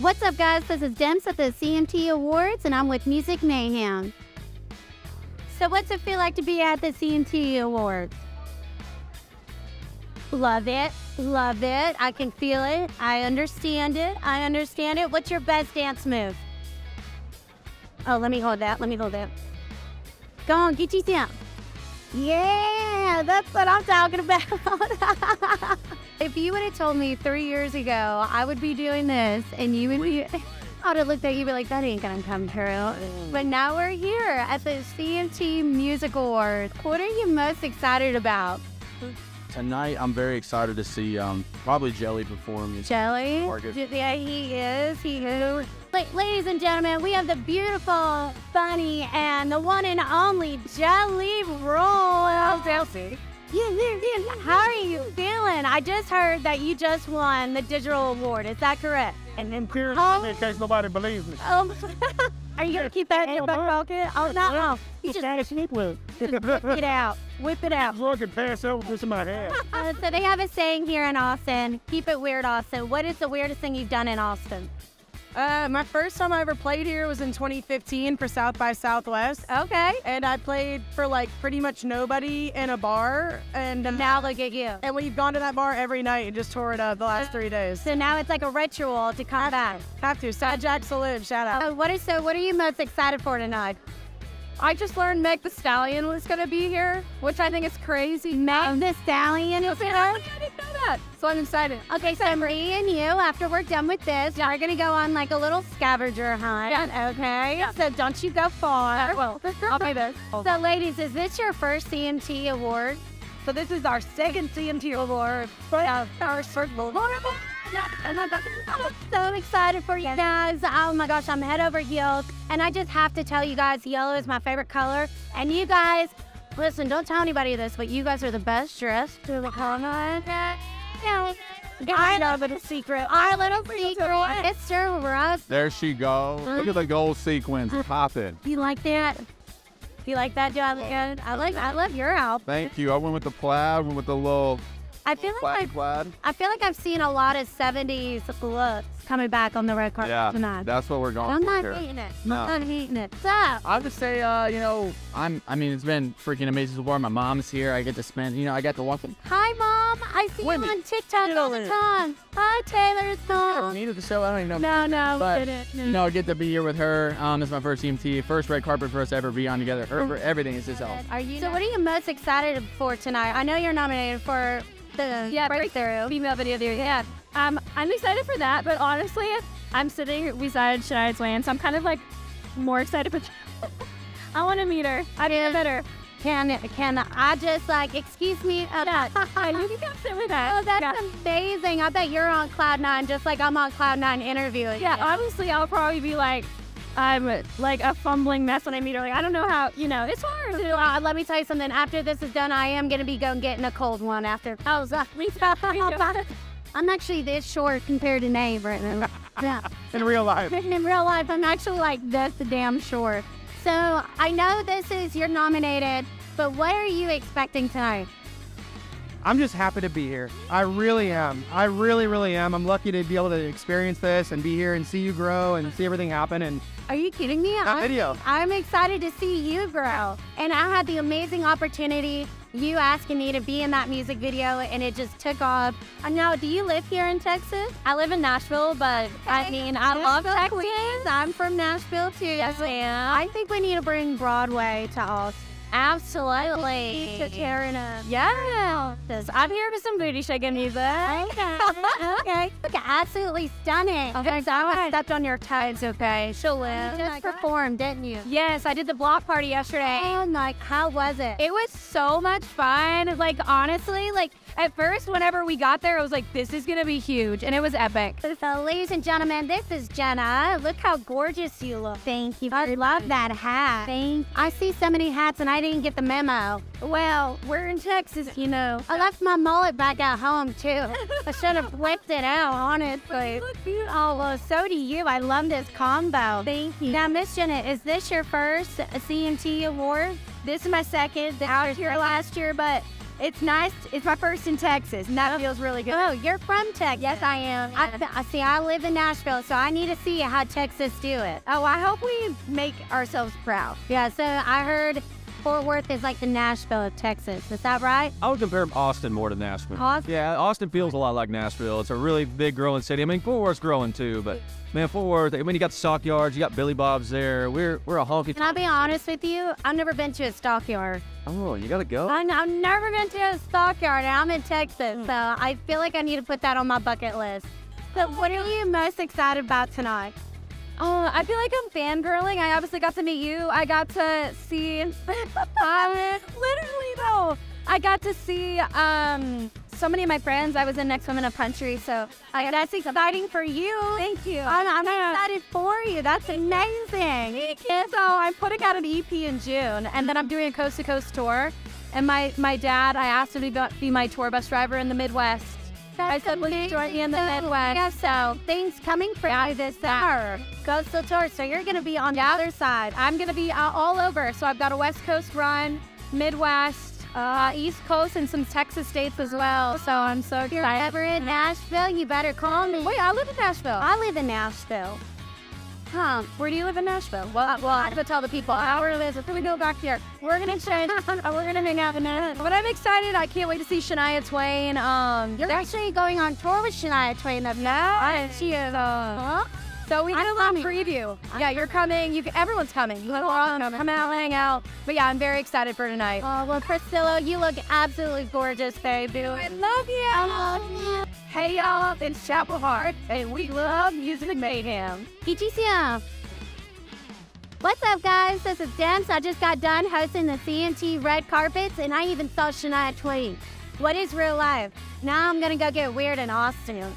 What's up, guys? This is Demps at the CMT Awards, and I'm with Music Mayhem. So, what's it feel like to be at the CMT Awards? Love it. Love it. I can feel it. I understand it. I understand it. What's your best dance move? Oh, let me hold that. Let me hold that. Go on, get you some. Yeah, that's what I'm talking about. if you would have told me three years ago I would be doing this and you would be, I would have looked at you and be like, that ain't gonna come true. Mm. But now we're here at the CMT Music Awards. What are you most excited about? Tonight, I'm very excited to see um, probably Jelly perform. Jelly? Yeah, he is. He is. La- ladies and gentlemen, we have the beautiful, funny, and the one and only Jelly Roll. Chelsea. Yeah, yeah, yeah. How are you feeling? I just heard that you just won the digital award. Is that correct? And then clear Oh. in case nobody believes me. Um, are you gonna keep that in your back pocket? Oh no, no. You just Gotta sleep with. whip it out. Whip it out. I can pass over to somebody else. Uh, so they have a saying here in Austin: "Keep it weird, Austin." What is the weirdest thing you've done in Austin? Uh, my first time I ever played here was in 2015 for South by Southwest. Okay. And I played for like pretty much nobody in a bar. And uh, Now look at you. and we've gone to that bar every night and just tore it up the last three days. So now it's like a ritual to come back. Have to. Sad Jack Salute, shout out. Uh, what is so? What are you most excited for tonight? I just learned Meg the Stallion was gonna be here, which I think is crazy. Meg the Stallion is here. I didn't know that. So I'm excited. Okay, so me and you, after we're done with this, yeah. we're gonna go on like a little scavenger hunt. Okay. So don't you go far. Well, I'll be there. So, ladies, is this your first CMT award? So this is our second CMT award. But our first I'm so excited for you guys. Oh my gosh, I'm head over heels. And I just have to tell you guys, yellow is my favorite color. And you guys, listen, don't tell anybody this, but you guys are the best dressed to the con. I know the secret. Our little secret. It's Sir Russ. There she goes. Look mm-hmm. at the gold sequins uh-huh. popping. You like that? You like that, John? Good. I like. I love your outfit. Thank you. I went with the plaid, went with the little I feel like black I, plaid. I feel like I've seen a lot of '70s looks coming back on the red carpet Yeah, tonight. that's what we're going I'm for not here. hating it. No. I'm not hating it. So, I'll just say, uh, you know, I'm. I mean, it's been freaking amazing so far. My mom's here. I get to spend. You know, I got to walk. hi, mom. I see Women. you on TikTok Get all over the here. time. Hi, Taylor's mom. Me to the show. I don't even know. No, no, But, didn't. You know, I get to be here with her. Um, this is my first CMT, first red carpet for us to ever be on together. Her, for everything is just all. Are you? So, what are you most excited for tonight? I know you're nominated for the Yeah, breakthrough. female video of the year. Yeah. Um, I'm excited for that, but honestly, I'm sitting beside Shania Twain, so I'm kind of like more excited for. I want to meet her. I did better. Can can I just like excuse me? Uh, Yeah, you can sit with that. Oh, that's yeah. amazing. I bet you're on cloud nine, just like I'm on cloud nine interviewing. Yeah, you. obviously, I'll probably be like, I'm like a fumbling mess when I meet her. Like, I don't know how, you know, it's hard. So, uh, let me tell you something. After this is done, I am gonna be going getting a cold one. After Oh, so, I'm actually this short compared to Nave right now. Yeah. In real life. In real life, I'm actually like this damn short. So I know this is you're nominated, but what are you expecting tonight? I'm just happy to be here. I really am. I really, really am. I'm lucky to be able to experience this and be here and see you grow and see everything happen. And Are you kidding me? that I'm, video. I'm excited to see you grow. And I had the amazing opportunity, you asking me to be in that music video, and it just took off. And now, do you live here in Texas? I live in Nashville, but I mean, I love Nashville, Texas. Queens. I'm from Nashville too. Yes, ma'am. I think we need to bring Broadway to Austin. Absolutely. Tearing up. Yeah. I'm here for some booty shaking music. Okay. okay. Look, absolutely stunning. Okay, so I stepped on your toes, okay? She'll live. You just oh performed, didn't you? Yes, I did the block party yesterday. Oh my, how was it? It was so much fun. Like honestly, like at first, whenever we got there, I was like, "This is gonna be huge," and it was epic. So, ladies and gentlemen, this is Jenna. Look how gorgeous you look. Thank you. I love that hat. Thank. I see so many hats, and I didn't get the memo. Well, we're in Texas, you know. I left my mullet back at home too. I should have whipped it out, honestly. Look beautiful. Oh, well, so do you. I love this combo. Thank you. Now, Miss Jenna, is this your first CMT award? This is my second. Out here last year, but It's nice. It's my first in Texas, and that feels really good. Oh, you're from Texas. Yes, I am. I, I see. I live in Nashville, so I need to see how Texas do it. oh, I hope we make ourselves proud. Yeah. So I heard Fort Worth is like the Nashville of Texas. Is that right? I would compare Austin more to Nashville. Austin? Yeah, Austin feels a lot like Nashville. It's a really big growing city. I mean, Fort Worth's growing too, but man, Fort Worth. I mean, you got the stockyards, you got Billy Bob's there. We're we're a honky. Can I be honest with you? I've never been to a stockyard. Oh, you gotta go. I- I've never been to a stockyard, and I'm in Texas, hmm. so I feel like I need to put that on my bucket list. But what are you most excited about tonight? Uh, I feel like I'm fangirling. I obviously got to meet you. I got to see. uh, literally though, I got to see um so many of my friends. I was in Next Women of Country, so I That's exciting for you. Thank you. I'm, I'm excited for you. That's amazing. So I'm putting out an EP in June, and then I'm doing a coast to coast tour. And my my dad, I asked him to be my tour bus driver in the Midwest. I said, "Will you join me in the Midwest?" Yeah, so things coming for you this summer. Coastal tour. So you're gonna be on the other side. I'm gonna be uh, all over. So I've got a West Coast run, Midwest, uh, East Coast, and some Texas states as well. So I'm so If you're excited. ever in Nashville, you better call me. Wait, I live in Nashville. I live in Nashville. Huh? Where do you live in Nashville? Well, well, I have to tell the people how it is. If we go back here, we're gonna change. we're gonna hang out in it. But I'm excited. I can't wait to see Shania Twain. Um, You're actually going on tour with Shania Twain of now. I, she is. Uh, Huh? so we I had a it. preview. Yeah, you're coming. You, everyone's coming. You come, come out, hang out. But yeah, I'm very excited for tonight. Oh, well, Priscilla, you look absolutely gorgeous, baby. I love you. I love you. Hey y'all, it's Chapel Hart, and we love music mayhem. PTCM. What's up, guys? This is Demps. I just got done hosting the CMT red carpets, and I even saw Shania Twain. What is real life? Now I'm gonna go get weird in Austin.